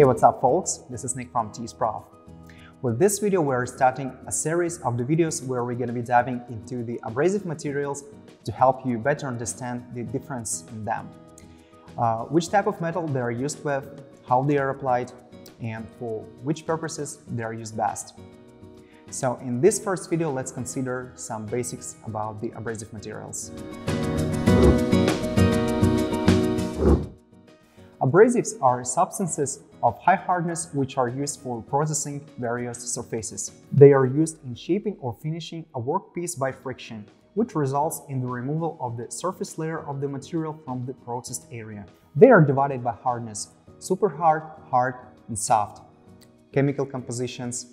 Hey, what's up folks? This is Nick from TSProf. With this video, we're starting a series of the videos where we're going to be diving into the abrasive materials to help you better understand the difference in them. Uh, which type of metal they are used with, how they are applied, and for which purposes they are used best. So in this first video, let's consider some basics about the abrasive materials. Abrasives are substances of high hardness which are used for processing various surfaces. They are used in shaping or finishing a workpiece by friction, which results in the removal of the surface layer of the material from the processed area. They are divided by hardness, super hard, hard, and soft. Chemical compositions,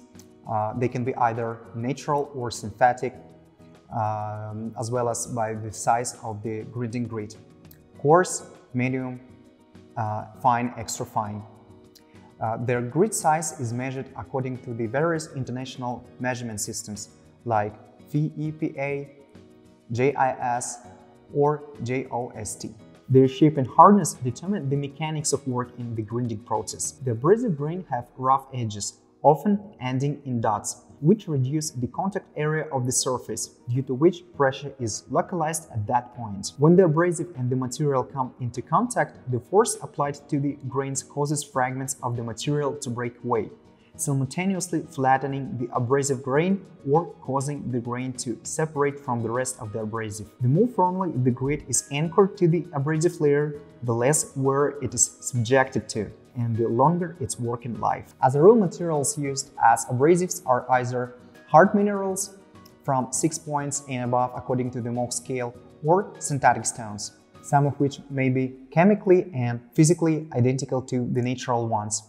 uh, they can be either natural or synthetic, um, as well as by the size of the grinding grit. Coarse, medium, fine, extra fine. Uh, their grit size is measured according to the various international measurement systems like FEPA, JIS, or GOST. Their shape and hardness determine the mechanics of work in the grinding process. The abrasive grain have rough edges, often ending in dots, which reduce the contact area of the surface, due to which pressure is localized at that point. When the abrasive and the material come into contact, the force applied to the grains causes fragments of the material to break away, simultaneously flattening the abrasive grain or causing the grain to separate from the rest of the abrasive. The more firmly the grit is anchored to the abrasive layer, the less wear it is subjected to and the longer its working life. As a raw materials used as abrasives are either hard minerals from 6 points and above according to the Mohs scale or synthetic stones, some of which may be chemically and physically identical to the natural ones.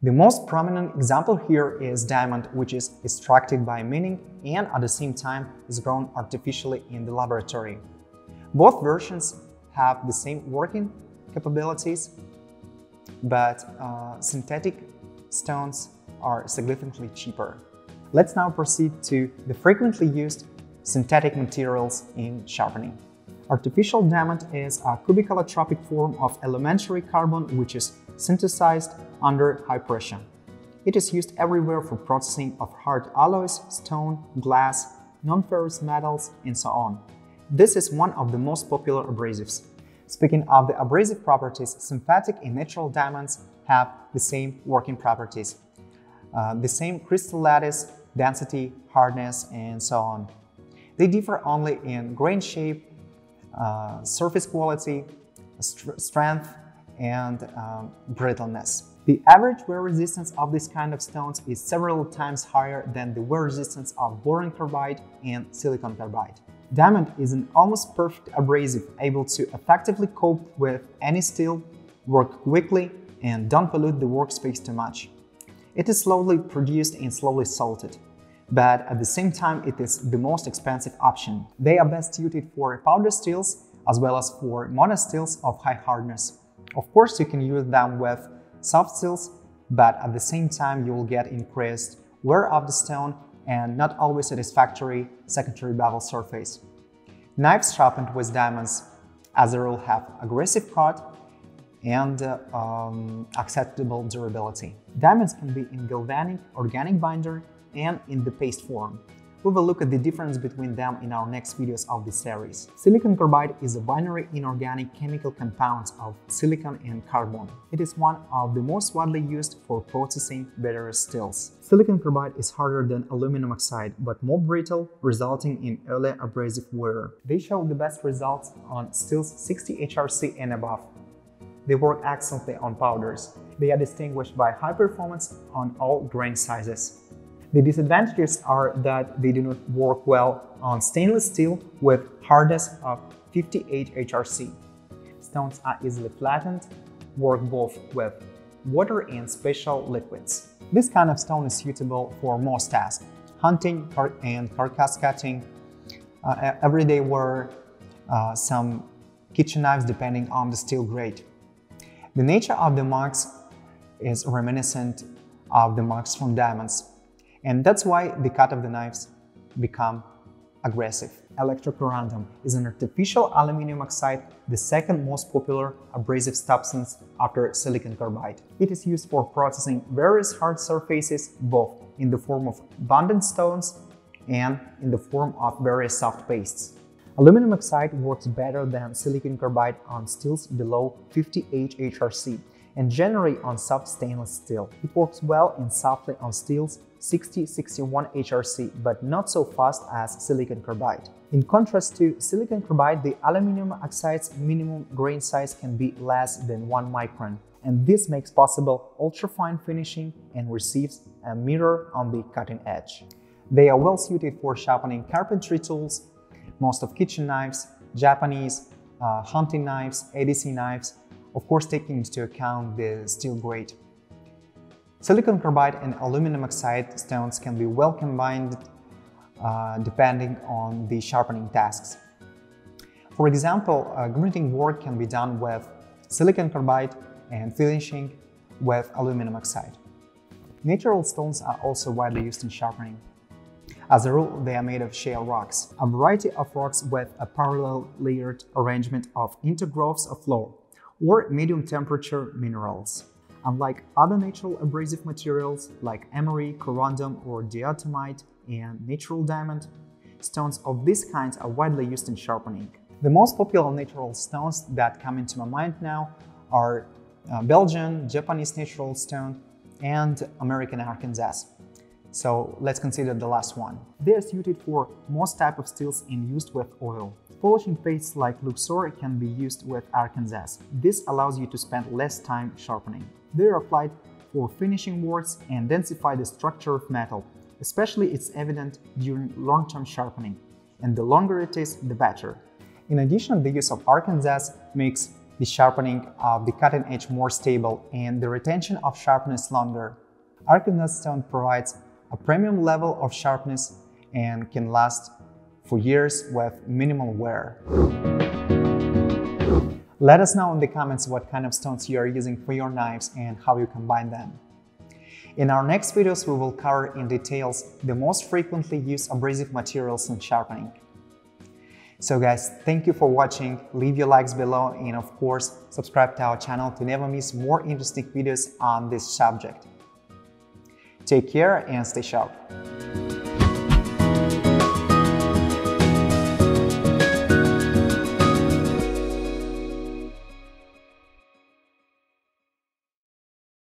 The most prominent example here is diamond, which is extracted by mining and at the same time is grown artificially in the laboratory. Both versions have the same working capabilities but uh, synthetic stones are significantly cheaper. Let's now proceed to the frequently used synthetic materials in sharpening. Artificial diamond is a cubic allotropic form of elementary carbon which is synthesized under high pressure. It is used everywhere for processing of hard alloys, stone, glass, non-ferrous metals, and so on. This is one of the most popular abrasives. Speaking of the abrasive properties, synthetic and natural diamonds have the same working properties. Uh, the same crystal lattice, density, hardness, and so on. They differ only in grain shape, uh, surface quality, st strength, and um, brittleness. The average wear resistance of this kind of stones is several times higher than the wear resistance of boron carbide and silicon carbide. Diamond is an almost perfect abrasive able to effectively cope with any steel, work quickly, and don't pollute the workspace too much. It is slowly produced and slowly salted, but at the same time it is the most expensive option. They are best suited for powder steels as well as for monosteels of high hardness. Of course, you can use them with soft steels, but at the same time you will get increased wear of the stone and not always satisfactory secondary bevel surface. Knives sharpened with diamonds, as a rule, have aggressive cut and um, acceptable durability. Diamonds can be in galvanic, organic binder, and in the paste form. We will look at the difference between them in our next videos of this series. Silicon carbide is a binary inorganic chemical compound of silicon and carbon. It is one of the most widely used for processing various steels. Silicon carbide is harder than aluminum oxide, but more brittle, resulting in early abrasive wear. They show the best results on steels 60 HRC and above. They work excellently on powders. They are distinguished by high performance on all grain sizes. The disadvantages are that they do not work well on stainless steel with hardness of 58 HRC. Stones are easily flattened, work both with water and special liquids. This kind of stone is suitable for most tasks, hunting and carcass cutting, uh, everyday wear, uh, some kitchen knives depending on the steel grade. The nature of the marks is reminiscent of the marks from diamonds. And that's why the cut of the knives become aggressive. Electrocorundum is an artificial aluminum oxide, the second most popular abrasive substance after silicon carbide. It is used for processing various hard surfaces, both in the form of abundant stones and in the form of various soft pastes. Aluminum oxide works better than silicon carbide on steels below 50H HRC and generally on soft stainless steel. It works well and softly on steels 60-61 HRC, but not so fast as silicon carbide. In contrast to silicon carbide, the aluminum oxide's minimum grain size can be less than 1 micron, and this makes possible ultrafine finishing and receives a mirror on the cutting edge. They are well suited for sharpening carpentry tools, most of kitchen knives, Japanese, uh, hunting knives, EDC knives, of course taking into account the steel grade. Silicon carbide and aluminum oxide stones can be well combined uh, depending on the sharpening tasks. For example, a gritting work can be done with silicon carbide and finishing with aluminum oxide. Natural stones are also widely used in sharpening. As a rule, they are made of shale rocks, a variety of rocks with a parallel layered arrangement of intergrowths of floor or medium temperature minerals. Unlike other natural abrasive materials like emery, corundum or diatomite and natural diamond, stones of these kinds are widely used in sharpening. The most popular natural stones that come into my mind now are uh, Belgian, Japanese natural stone, and American Arkansas. So let's consider the last one. They are suited for most type of steels and used with oil. Polishing pastes like Luxor can be used with Arkansas. This allows you to spend less time sharpening. They are applied for finishing works and densify the structure of metal, especially it's evident during long-term sharpening, and the longer it is, the better. In addition, the use of Arkansas makes the sharpening of the cutting edge more stable and the retention of sharpness longer. Arkansas stone provides a premium level of sharpness and can last for years with minimal wear. Let us know in the comments what kind of stones you are using for your knives and how you combine them. In our next videos, we will cover in details the most frequently used abrasive materials in sharpening. So guys, thank you for watching, leave your likes below and of course, subscribe to our channel to never miss more interesting videos on this subject. Take care and stay sharp.